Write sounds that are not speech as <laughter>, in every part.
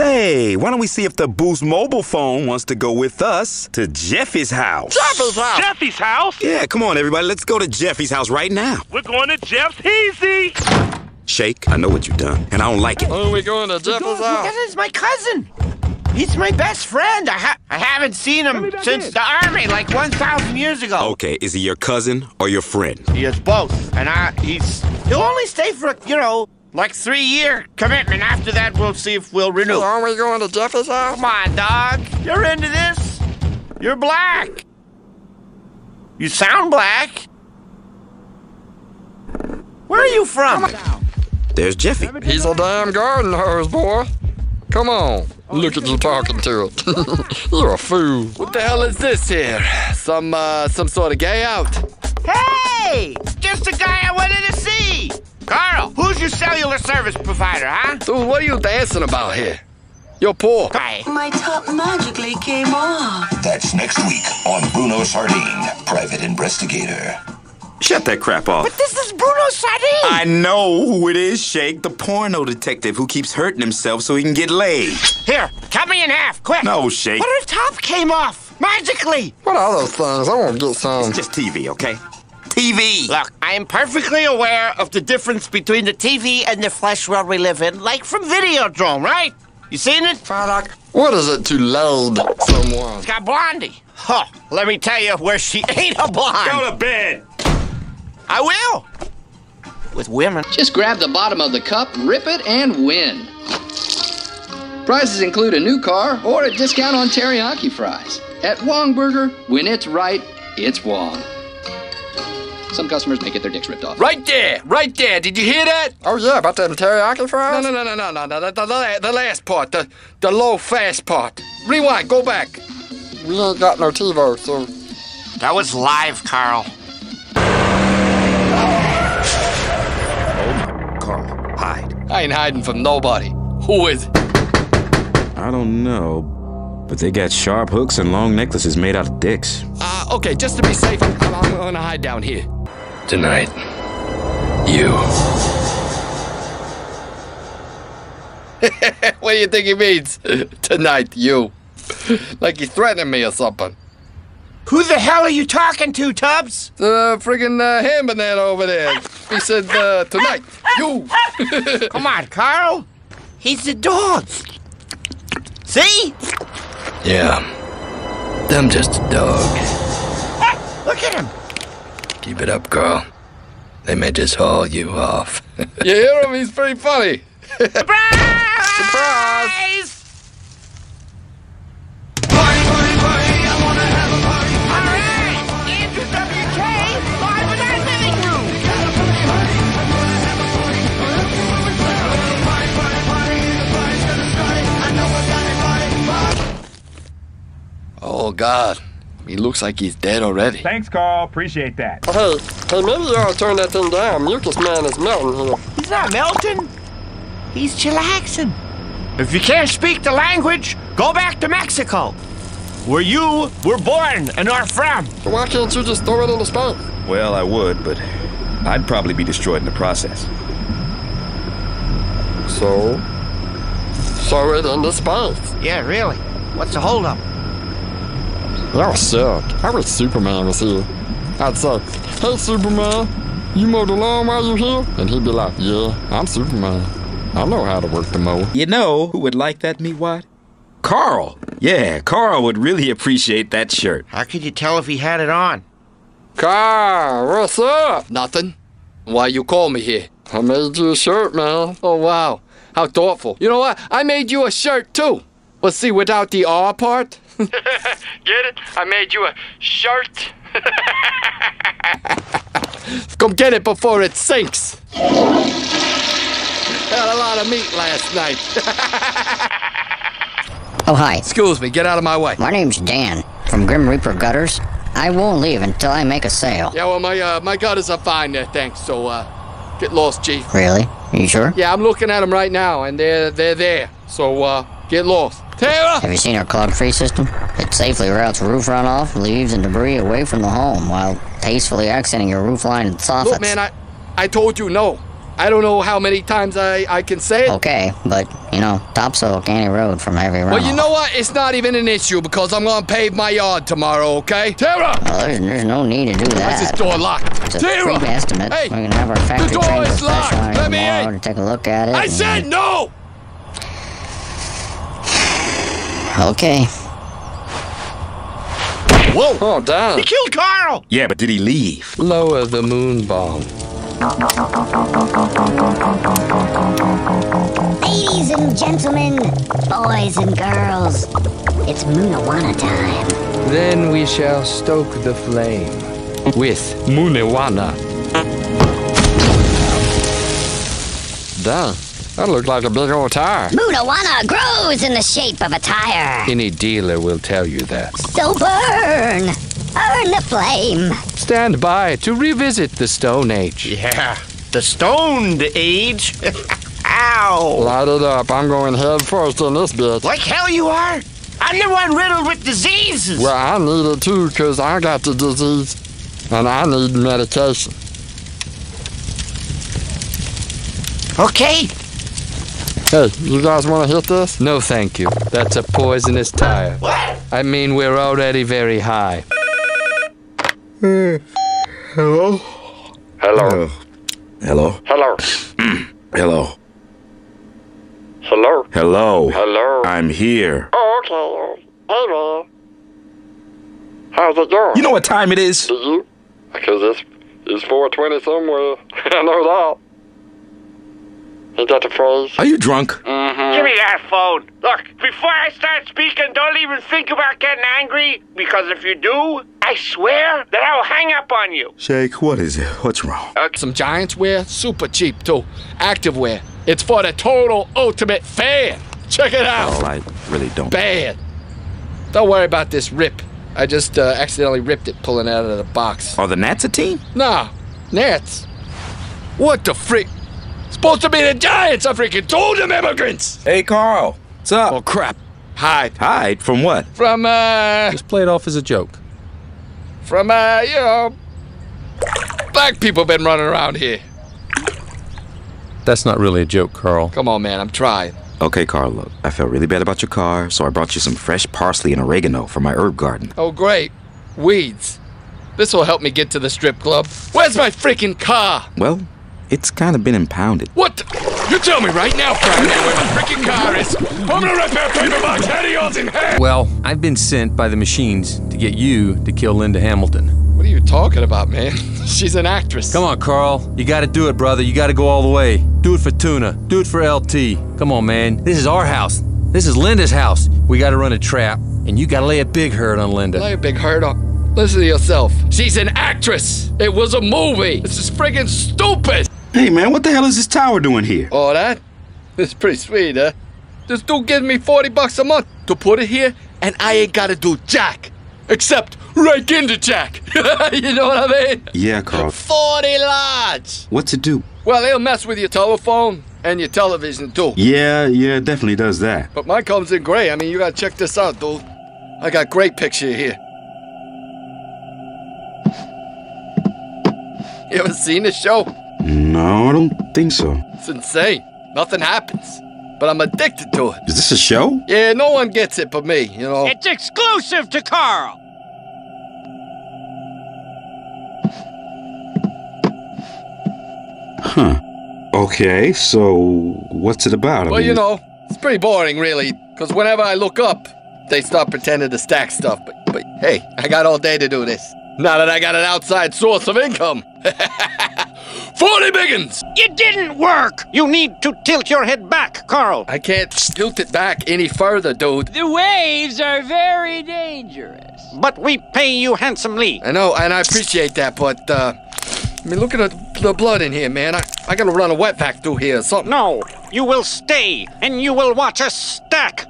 Say, why don't we see if the Boost mobile phone wants to go with us to Jeffy's house? Jeffy's house. Jeffy's house? Yeah, come on, everybody. Let's go to Jeffy's house right now. We're going to Jeff's Easy. Shake, I know what you've done, and I don't like it. Oh, we're going to Jeffy's house? That is my cousin. He's my best friend. I, ha- I haven't seen him since the army, like 1,000 years ago. Okay, is he your cousin or your friend? He is both, and I he's he'll only stay for you know like three year commitment. After that, we'll see if we'll renew. So are we going to Jeffy's house? Come on, dog. You're into this. You're black. You sound black. Where are you from? There's Jeffy. He's a damn garden hose, boy. Come on. Look at you talking to it. <laughs> <laughs> You're a fool. What the hell is this here? Some, uh, some sort of gay out? Hey, just a guy I wanted to see. Carl, who's your cellular service provider, huh? Dude, what are you dancing about here? You're poor. Guy. My top magically came off. That's next week on Bruno Sardine, Private Investigator. Shut that crap off. But this is Bruno Sardine. I know who it is, Shake. The porno detective who keeps hurting himself so he can get laid. Here, cut me in half, quick. No, Shake. What if top came off magically? What are those things? I want to get some. It's just TV, okay? TV. Look, I am perfectly aware of the difference between the TV and the flesh world we live in, like from Videodrome, right? You seen it? What is it to load someone? It's got Blondie. Huh, let me tell you where she <laughs> ain't a blonde. Go to bed. I will. With women. Just grab the bottom of the cup, rip it, and win. Prizes include a new car or a discount on teriyaki fries. At Wong Burger, when it's right, it's Wong. Some customers may get their dicks ripped off. Right there, right there. Did you hear that? Oh, yeah, about them teriyaki fries? no, no, no, no, no, no. The, the, la- the last part, the, the low fast part. Rewind, go back. We ain't got no TiVo, so That was live, Carl. Oh, my, Carl, hide. I ain't hiding from nobody. Who is it? I don't know, but they got sharp hooks and long necklaces made out of dicks. Uh, okay, just to be safe, I'm, I'm gonna hide down here. Tonight, you. <laughs> what do you think he means? <laughs> Tonight, you. like he's threatening me or something. Who the hell are you talking to, Tubbs? The friggin' uh, ham banana over there. He said, uh, tonight, you. <laughs> Come on, Carl. He's the dog. See? Yeah. I'm just a dog. Look at him. Keep it up, Carl. They may just haul you off. <laughs> you hear him? He's pretty funny. Surprise! Surprise! All right, Andrew WK, live in our living room. Oh, God. He looks like he's dead already. Thanks, Carl. Appreciate that. Hey, hey, maybe you ought to turn that thing down. Mucus Man is melting here. He's not melting. He's chillaxing. If you can't speak the language, go back to Mexico, where you were born and are from. Why can't you just throw it into space? Well, I would, but I'd probably be destroyed in the process. So? Throw it into space. Yeah, really. What's the holdup? Y'all suck. I wish Superman was here. I'd say, hey Superman, you mow the lawn while you're here? And he'd be like, yeah, I'm Superman. I know how to work the mower. You know who would like that, me what? Carl. Yeah, Carl would really appreciate that shirt. How could you tell if he had it on? Carl, what's up? Nothing. Why you call me here? I made you a shirt, man. Oh, wow. How thoughtful. You know what? I made you a shirt, too. But see, without the R part. <laughs> Get it? I made you a shirt. Come get it before it sinks. Had a lot of meat last night. <laughs> Oh, hi. Excuse me, get out of my way. My name's Dan from Grim Reaper Gutters. I won't leave until I make a sale. Yeah, well, my uh, my gutters are fine there, thanks. So, uh, get lost, Chief. Really? Are you sure? Yeah, I'm looking at them right now, and they're they're there. So, uh, get lost. Tara! Have you seen our clog-free system? It safely routes roof runoff, leaves, and debris away from the home while tastefully accenting your roofline and soffits. Look, man, I I told you no. I don't know how many times I, I can say it. Okay, but, you know, topsoil can't erode from heavy runoff. Well, you know what? It's not even an issue because I'm gonna pave my yard tomorrow, okay? Tara! Well, there's, there's no need to do that. Why's this door locked? It's a Tara! free estimate. Hey! We can have our factory door trained is locked! Let me in! to take a look at it. I said no! Okay. Whoa! Oh, damn. He killed Carl! Yeah, but did he leave? Lower the moon bomb. Ladies and gentlemen, boys and girls, it's Moonawana time. Then we shall stoke the flame with Moonawana. Damn, that looked like a big old tire. Moonawana grows in the shape of a tire. Any dealer will tell you that. So burn! Burn the flame! Stand by to revisit the Stone Age. Yeah, the stoned age. <laughs> Ow! Light it up. I'm going head first in this bitch. Like hell you are? I'm the one riddled with diseases. Well, I need it too, because I got the disease. And I need medication. Okay. Hey, you guys want to hit this? No, thank you. That's a poisonous tire. What? I mean, we're already very high. Hello? Hello. Hello? Hello. <clears throat> Hello? Hello. Hello? Hello. I'm here. Oh, okay. Hey, man. How's it going? You know what time it is? Do you? Because it's, it's 420 somewhere. <laughs> I know that. Ain't that the phrase? Are you drunk? Mm-hmm. Give me that phone. Look, before I start speaking, don't even think about getting angry, because if you do, I swear that I'll hang up on you. Shake, what is it? What's wrong? Some Giants wear, super cheap too. Active wear. It's for the total ultimate fan. Check it out. Well, I really don't. Bad. Don't worry about this rip. I just uh, accidentally ripped it pulling it out of the box. Are the Nats a team? Nah, Nats. What the frick? Supposed to be the Giants. I freaking told them immigrants. Hey, Carl. What's up? Oh crap. Hide. Hide from what? From uh, Just play it off as a joke. from uh, you know, black people been running around here. That's not really a joke, Carl. Come on, man. I'm trying. Okay, Carl, look. I felt really bad about your car, so I brought you some fresh parsley and oregano for my herb garden. Oh great, weeds. This will help me get to the strip club. Where's my freaking car? Well, it's kind of been impounded. What? the- You tell me right now, Frank, where my freaking car is. I'm gonna rip that paper box out of yours in half. Well, I've been sent by the machines to get you to kill Linda Hamilton. What are you talking about, man? <laughs> She's an actress. Come on, Carl. You gotta do it, brother. You gotta go all the way. Do it for Tuna. Do it for LT. Come on, man. This is our house. This is Linda's house. We gotta run a trap, and you gotta lay a big hurt on Linda. Lay a big hurt on. Listen to yourself. She's an actress. It was a movie. This is friggin' stupid. Hey, man, what the hell is this tower doing here? Oh, that? Is pretty sweet, huh? This dude gives me 40 bucks a month to put it here, and I ain't gotta do jack. Except rake into jack. <laughs> you know what I mean? Yeah, Carl. 40 large. What's it do? Well, it'll mess with your telephone and your television, too. Yeah, yeah, it definitely does that. But mine comes in gray. I mean, you gotta check this out, dude. I got great picture here. You ever seen this show? No, I don't think so. It's insane. Nothing happens. But I'm addicted to it. Is this a show? Yeah, no one gets it but me, you know. It's exclusive to Carl. Huh. Okay, so what's it about? I Well, mean, you know, it's pretty boring, really. Because whenever I look up, they start pretending to stack stuff. But, but hey, I got all day to do this. Now that I got an outside source of income. <laughs> 40 biggins! It didn't work. You need to tilt your head back, Carl. I can't tilt it back any further, dude. The waves are very dangerous. But we pay you handsomely. I know, and I appreciate that, but, uh, I mean, look at the, the blood in here, man. I, I gotta run a wet vac through here or something. No, you will stay and you will watch us stack.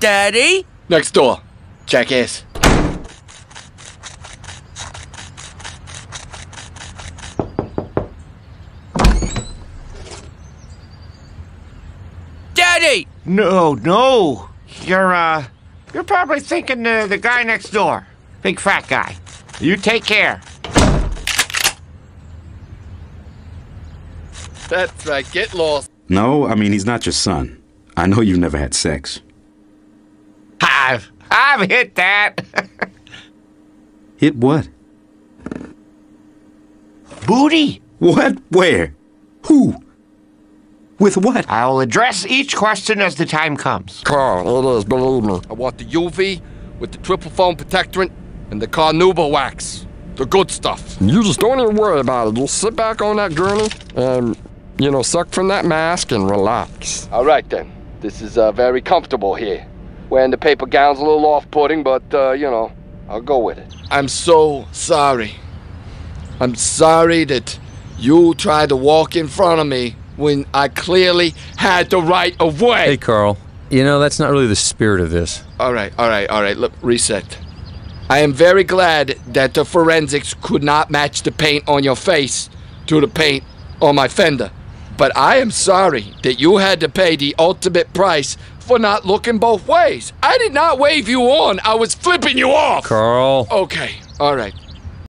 Daddy? Next door. Jackass. Daddy! No, no. You're, uh, You're probably thinking uh, the guy next door. Big fat guy. You take care. That's right, get lost. No, I mean, he's not your son. I know you've never had sex. I've, I've hit that. <laughs> Hit what? Booty. What? Where? Who? With what? I'll address each question as the time comes. Carl, it is, believe me. I want the UV with the triple foam protectorant and the carnauba wax. The good stuff. You just don't even worry about it. Just sit back on that gurney and, you know, suck from that mask and relax. All right then. This is uh, very comfortable here. Wearing the paper gown's a little off-putting, but uh, you know, I'll go with it. I'm so sorry. I'm sorry that you tried to walk in front of me when I clearly had the right of way. Hey, Carl. You know, that's not really the spirit of this. All right, all right, all right. Look, reset. I am very glad that the forensics could not match the paint on your face to the paint on my fender. But I am sorry that you had to pay the ultimate price for not looking both ways. I did not wave you on, I was flipping you off. Carl. Okay, all right.